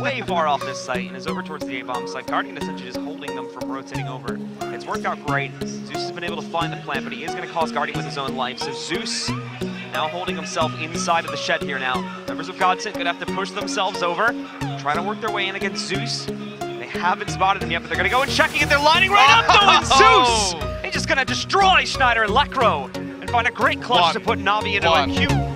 way far off this site and is over towards the A-bomb site. Guardian essentially just holding them from rotating over. It's worked out great. Zeus has been able to find the plant, but he is going to cause Guardian with his own life. So Zeus now holding himself inside of the shed here now. Members of Godsent going to have to push themselves over, try to work their way in against Zeus. They haven't spotted him yet, but they're going to go and checking it. They're lining right up though, and oh! Zeus! He's just going to destroy Schneider and Lekro and find a great clutch One. to put Navi into One. a cute